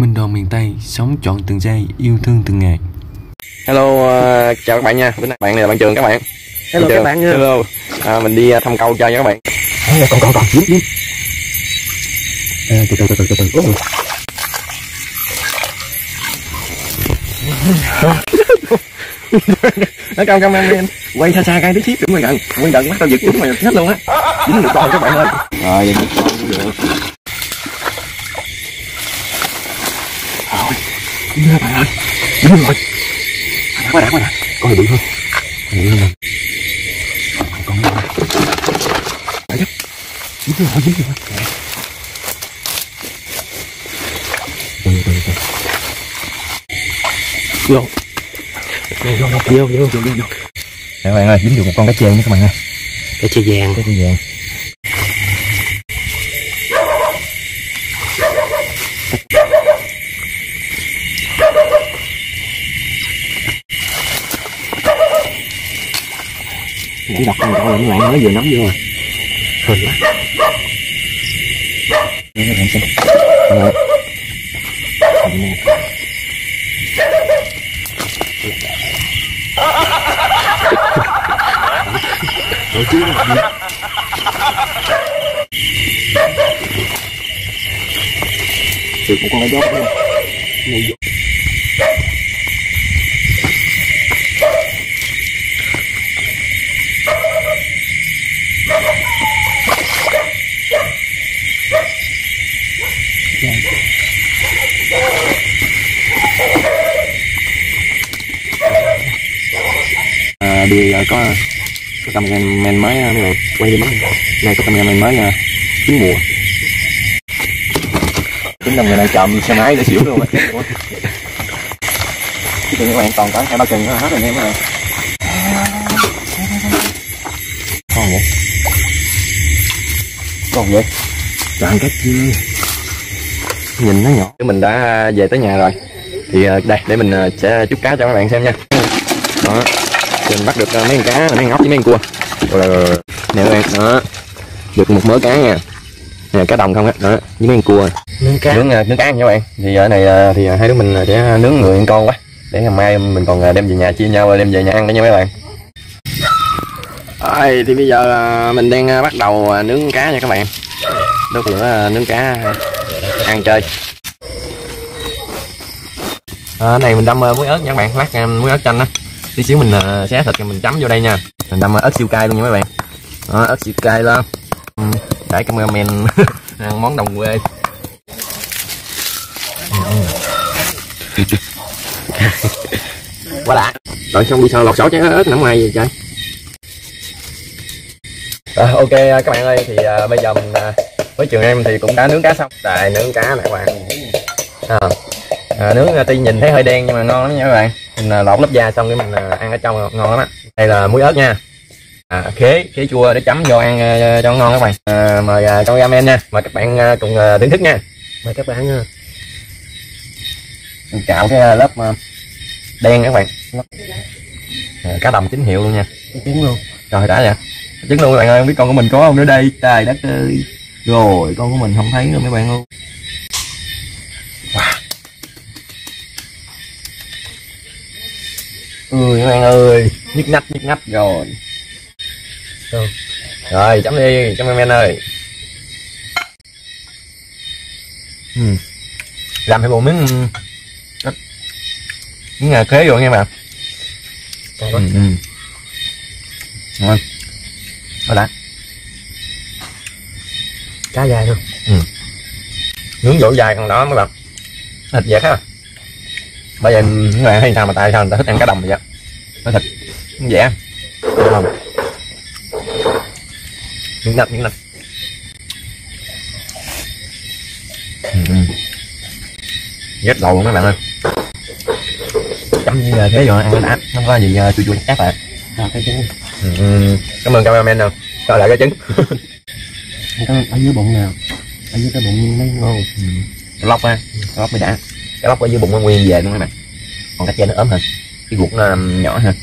Minh Đòn miền Tây sống chọn từng giây yêu thương từng ngày Hello, uh, chào các bạn nha. Bữa nay bạn này là bạn trường các bạn. Hello các bạn nha. Hello. À, mình đi uh, thăm câu chơi nha các bạn. còn còn còn kiếm kiếm à, từ từ từ từ từ từ. Nói câu câu em quay xa xa cái tí xíu đừng quay gần. Quay gần mắt tao giật chúng mày hết luôn á. Dính được con các bạn ơi. Rồi, được. Dính rồi bạn ơi. Dính rồi. Quá đã quá đã. Con này bự hơn. Con này bự hơn. Con này. Đấy chứ. Dính rồi, dính rồi. Từ từ từ. Vô. Vô vô vô vô vô vô. Các bạn ơi, dính được một con cá chê nha các bạn ơi. cái chai vàng Cá chê vàng. Nãy đọc con coi mấy bạn mới vừa nắm vô rồi hên quá để các bạn xem. Rồi. hình nè rồi chứ Được một con lá dốt luôn. À, à, có có cameraman mới mới quay đi mới đây có cameraman mới à, chín mùa. Tính là người này chọn xe máy để xỉu luôn á. Đừng các bạn còn có hai ba chừng hết rồi em ơi con vậy con vậy? Chọn cách chi nhìn nó nhỏ. Mình đã về tới nhà rồi. Thì à, đây để mình à, sẽ chút cá cho các bạn xem nha. Đó. Mình bắt được à, mấy con cá mấy con ốc với mấy con cua. Rồi, rồi, rồi. nè các bạn. Đó. Được một mớ cá nha. Nè cá đồng không á. Đó với mấy con cua. Nướng cá. Nướng nướng cá nha các bạn. Thì ở này thì hai đứa mình sẽ nướng người con quá. Để ngày mai mình còn đem về nhà chia nhau đem về nhà ăn đó nha mấy bạn rồi, thì bây giờ à, mình đang à, bắt đầu à, nướng cá nha các bạn. Đốt lửa nướng cá ăn chơi. À, này mình đâm muối ớt nha các bạn. Lát muối ớt chanh á. Tí xíu mình xé thịt mình chấm vô đây nha. Mình đâm ớt siêu cay luôn nha mấy bạn. Đó, ớt siêu cay lên ừ, để cameraman ăn món đồng quê. Quá đã. Rồi xong đi sao lọt sổ trái ớt nằm ngoài vậy trời? À, ok các bạn ơi thì à, bây giờ mình à, với trường em thì cũng đã nướng cá xong. Tại nướng cá nè các bạn. À, à, nướng à, tuy nhìn thấy hơi đen nhưng mà ngon lắm nha các bạn. Mình à, lột lớp da xong cái mình à, ăn ở trong ngon, lắm á. Đây là muối ớt nha. À, khế khế chua để chấm vô ăn à, cho ngon các bạn. À, mời à, con ramen nha. Mời các bạn à, cùng à, thưởng thức nha. Mời các bạn mình cạo cái à, lớp à, đen các bạn. À, cá đầm chính hiệu luôn nha. Trứng luôn. Trời đã vậy trứng luôn các bạn ơi không biết con của mình có không nữa đây. Trời đất ơi rồi con của mình không thấy nữa mấy bạn luôn wow. ui mấy bạn ơi. Nhức nách nhức nách rồi. Rồi, rồi chấm đi chấm em men ơi. Ừ. làm thêm một miếng ừ, miếng ngà khế rồi nghe còn ừ, ừ. ngon Rồi đã cá dài luôn. Nướng dỗ dài còn đó mấy bạn thịt dễ ha bây giờ những bạn hay sao mà tại sao người ta thích ăn cá đồng vậy? Nó thịt cá đồng miếng nách ừ. ừ. rất đầu luôn mấy bạn ơi. Chấm như thế rồi ăn đã không có gì uh, chua chua chắc lại. Rồi cái trứng ừ. ừ. cảm ơn cameraman nào cho lại cái trứng ở dưới bụng nào ở dưới cái bụng mấy ngon Ừ. Lóc cái lóc mới đã cái lóc ở dưới bụng nó nguyên về luôn các bạn còn cái trên nó ốm hơn cái ruột nó um, nhỏ hơn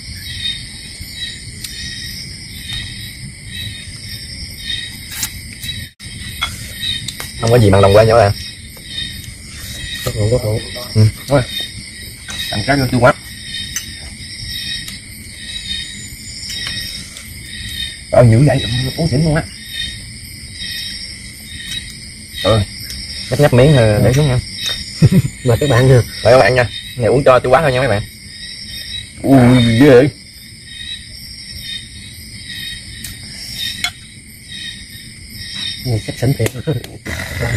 không có gì bằng đồng các bạn ngủ tốt ngủ ừ. Thôi. cảm giác nó chua quá ờ dữ vậy uống xỉn luôn á. Ừ nhấp nhấp miếng ờ, để xuống nha. Mời các bạn nha mời các bạn nha. Này uống cho chua quá thôi nha mấy bạn. Ui dữ vậy. Này chắc sẵn thiệt.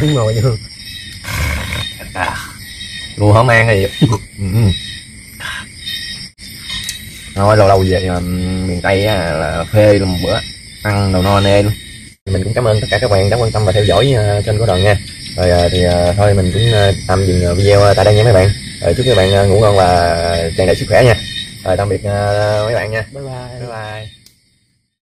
Đúng ngồi nha Ngủ không ăn thì Ừ. Thôi lâu lâu về mà miền Tây á, là phê luôn một bữa ăn đầu no nê luôn. Mình cũng cảm ơn tất cả các bạn đã quan tâm và theo dõi uh, kênh của đoàn nha. Rồi uh, thì uh, thôi mình cũng tạm dừng video tại đây nha mấy bạn. Rồi chúc các bạn ngủ ngon và tràn đầy sức khỏe nha. Rồi tạm biệt mấy bạn nha. Bye bye. Bye bye